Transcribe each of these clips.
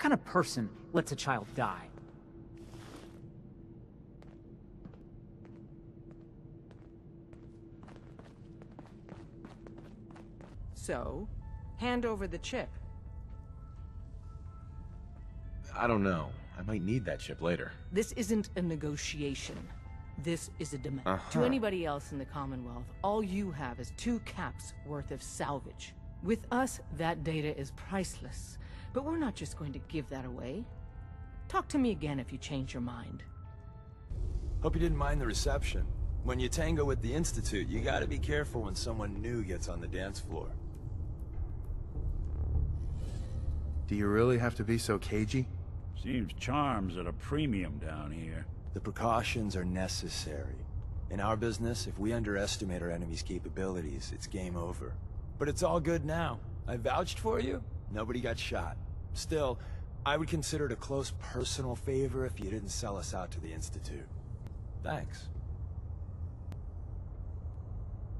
kind of person lets a child die? So, hand over the chip. I don't know. I might need that chip later. This isn't a negotiation. This is a demand. Uh-huh. To anybody else in the Commonwealth, all you have is two caps worth of salvage. With us, that data is priceless. But we're not just going to give that away. Talk to me again if you change your mind. Hope you didn't mind the reception. When you tango with the Institute, you gotta be careful when someone new gets on the dance floor. Do you really have to be so cagey? Seems charm's at a premium down here. The precautions are necessary. In our business, if we underestimate our enemy's capabilities, it's game over. But it's all good now. I vouched for you. Nobody got shot. Still, I would consider it a close personal favor if you didn't sell us out to the Institute. Thanks.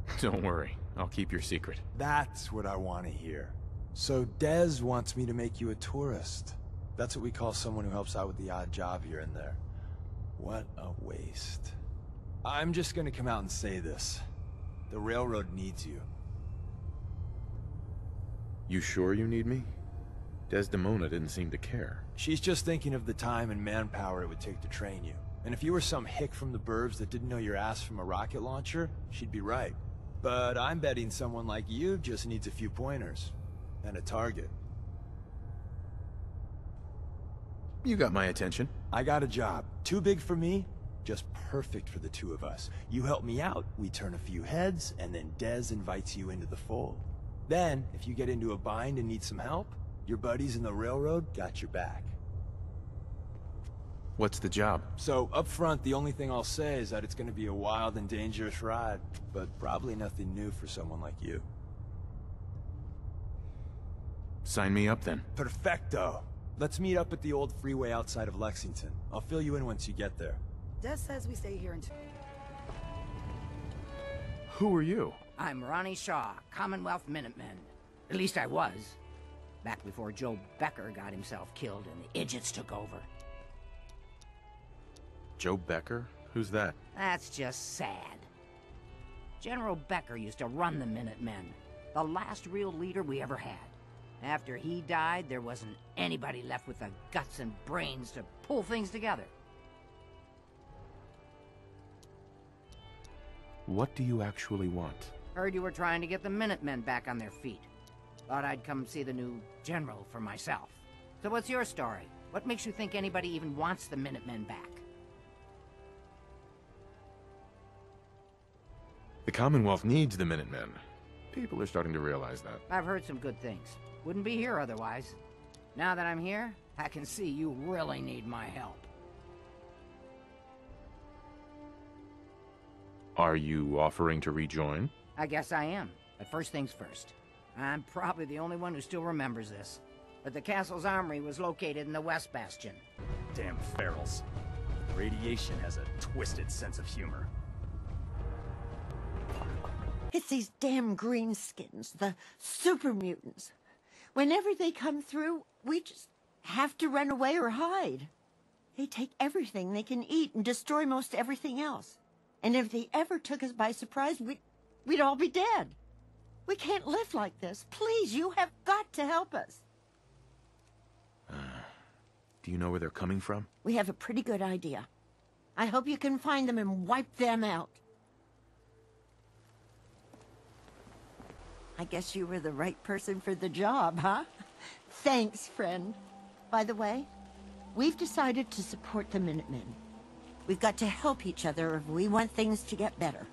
Don't worry. I'll keep your secret. That's what I want to hear. So Dez wants me to make you a tourist. That's what we call someone who helps out with the odd job here and there. What a waste. I'm just gonna come out and say this. The railroad needs you. You sure you need me? Desdemona didn't seem to care. She's just thinking of the time and manpower it would take to train you. And if you were some hick from the burbs that didn't know your ass from a rocket launcher, she'd be right. But I'm betting someone like you just needs a few pointers. And a target. You got my attention. I got a job. Too big for me, just perfect for the two of us. You help me out, we turn a few heads, and then Dez invites you into the fold. Then, if you get into a bind and need some help, your buddies in the railroad got your back. What's the job? So, up front, the only thing I'll say is that it's gonna be a wild and dangerous ride, but probably nothing new for someone like you. Sign me up then. Perfecto! Let's meet up at the old freeway outside of Lexington. I'll fill you in once you get there. Des says we stay here until... Who are you? I'm Ronnie Shaw, Commonwealth Minutemen. At least I was. Back before Joe Becker got himself killed and the idiots took over. Joe Becker? Who's that? That's just sad. General Becker used to run the Minutemen. The last real leader we ever had. After he died, there wasn't anybody left with the guts and brains to pull things together. What do you actually want? Heard you were trying to get the Minutemen back on their feet. Thought I'd come see the new general for myself. So what's your story? What makes you think anybody even wants the Minutemen back? The Commonwealth needs the Minutemen. People are starting to realize that. I've heard some good things. Wouldn't be here otherwise. Now that I'm here, I can see you really need my help. Are you offering to rejoin? I guess I am. But first things first. I'm probably the only one who still remembers this. But the castle's armory was located in the West Bastion. Damn ferals. Radiation has a twisted sense of humor. It's these damn greenskins, the super mutants. Whenever they come through, we just have to run away or hide. They take everything they can eat and destroy most everything else. And if they ever took us by surprise, we'd, we'd all be dead. We can't live like this. Please, you have got to help us. Do you know where they're coming from? We have a pretty good idea. I hope you can find them and wipe them out. I guess you were the right person for the job, huh? Thanks, friend. By the way, we've decided to support the Minutemen. We've got to help each other if we want things to get better.